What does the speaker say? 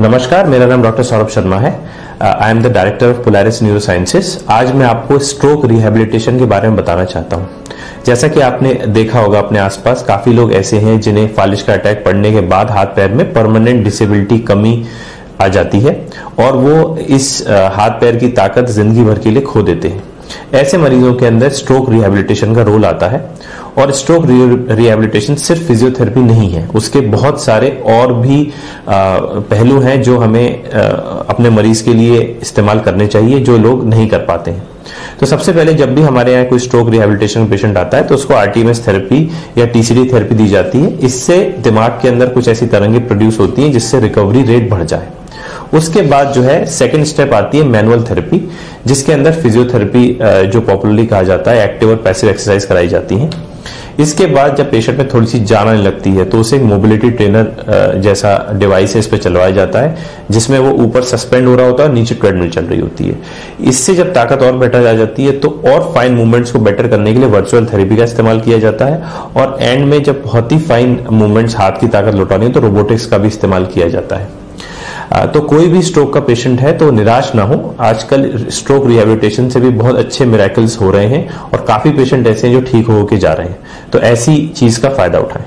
नमस्कार, मेरा नाम डॉक्टर सौरभ शर्मा है। I am the director of Polaris neuro sciences आज मैं आपको स्ट्रोक रिहेबिलिटेशन के बारे में बताना चाहता हूँ। जैसा कि आपने देखा होगा अपने आसपास, काफ़ी लोग ऐसे हैं जिन्हें फालिश का अटैक पड़ने के बाद हाथ पैर में परमानेंट डिसेबिलिटी कमी आ जाती है और वो इस हाथ पैर की ताकत ज़िंदगी भर के लिए खो देते हैं। ऐसे मरीजों के अंदर स्ट्रोक रिहेबिलिटेशन का रोल आता है और स्ट्रोक रिहेबिलिटेशन सिर्फ़ फिजियोथेरेपी नहीं है। उसके बहुत सारे और भी पहलू हैं जो हमें अपने मरीज़ के लिए इस्तेमाल करने चाहिए, जो लोग नहीं कर पाते हैं। तो सबसे पहले जब भी हमारे यहाँ कोई स्ट्रोक रिहेबिलिटेशन पेशेंट आता है तो उसको आरटीएमएस थेरेपी या टीसीडी थेरेपी दी जाती है। इससे दिमाग के अंदर कुछ ऐसी तरंगे प्रोड्यूस होती हैं जिससे रिकवरी रेट बढ़ जाए। उसके बाद जो है सेकेंड स्टेप आती है मैनुअल थेरेपी जिसके अंदर फिजियोथेरेपी जो पॉपुलरली कहा जाता है एक्टिव और पैसिव एक्सरसाइज कराई जाती है। इसके बाद जब पेशेंट में थोड़ी सी जान आने लगती है तो उसे एक मोबिलिटी ट्रेनर जैसा डिवाइस है, इस पर चलवाया जाता है, जिसमें वो ऊपर सस्पेंड हो रहा होता है नीचे ट्रेडमिल चल रही होती है। इससे जब ताकत और बेटर आ जाती है तो और फाइन मूवमेंट्स को बेटर करने के लिए वर्चुअल थेरेपी का इस्तेमाल किया जाता है, और एंड में जब बहुत ही फाइन मूवमेंट्स हाथ की ताकत लौटानी है तो रोबोटिक्स का भी इस्तेमाल किया जाता है। तो कोई भी स्ट्रोक का पेशेंट है तो निराश ना हो। आजकल स्ट्रोक रिहेबिलिटेशन से भी बहुत अच्छे मेरेकल्स हो रहे हैं और काफ़ी पेशेंट ऐसे हैं जो ठीक होकर जा रहे हैं। तो ऐसी चीज़ का फ़ायदा उठाएँ।